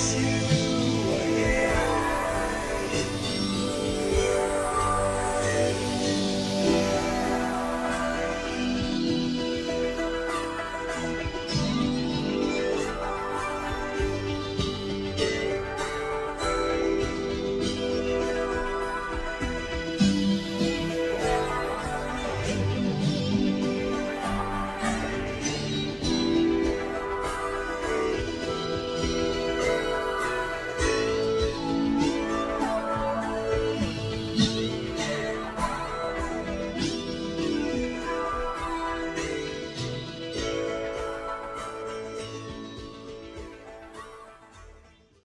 bless you.